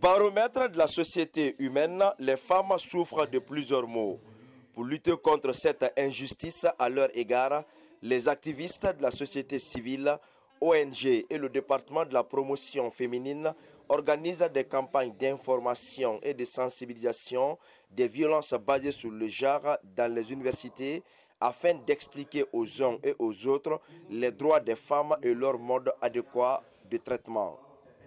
Baromètre de la société humaine, les femmes souffrent de plusieurs maux. Pour lutter contre cette injustice à leur égard, les activistes de la société civile, ONG et le département de la promotion féminine organisent des campagnes d'information et de sensibilisation des violences basées sur le genre dans les universités afin d'expliquer aux uns et aux autres les droits des femmes et leur mode adéquat de traitement.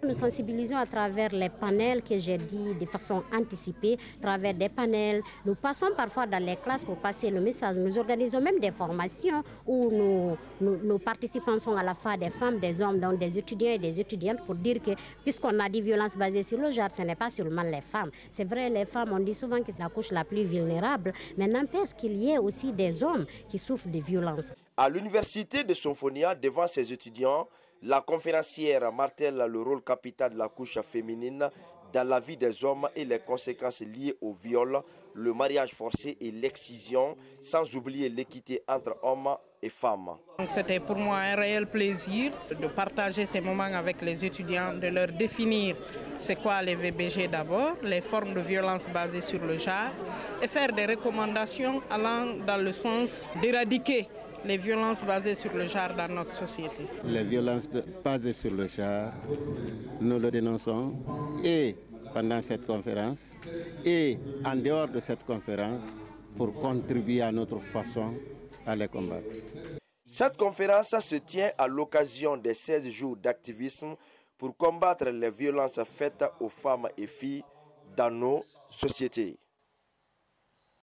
Nous sensibilisons à travers les panels que j'ai dit de façon anticipée, à travers des panels. Nous passons parfois dans les classes pour passer le message. Nous organisons même des formations où nos participants sont à la fois des femmes, des hommes, donc des étudiants et des étudiantes pour dire que puisqu'on a dit violence basée sur le genre, ce n'est pas seulement les femmes. C'est vrai, les femmes, on dit souvent que c'est la couche la plus vulnérable, mais n'empêche qu'il y ait aussi des hommes qui souffrent de violence. À l'université de Symphonia, devant ses étudiants, la conférencière martèle le rôle capital de la couche féminine dans la vie des hommes et les conséquences liées au viol, le mariage forcé et l'excision, sans oublier l'équité entre hommes et femmes. C'était pour moi un réel plaisir de partager ces moments avec les étudiants, de leur définir c'est quoi les VBG d'abord, les formes de violence basées sur le genre, et faire des recommandations allant dans le sens d'éradiquer les violences basées sur le genre dans notre société. Les violences basées sur le genre, nous le dénonçons et pendant cette conférence et en dehors de cette conférence pour contribuer à notre façon à les combattre. Cette conférence se tient à l'occasion des 16 jours d'activisme pour combattre les violences faites aux femmes et filles dans nos sociétés.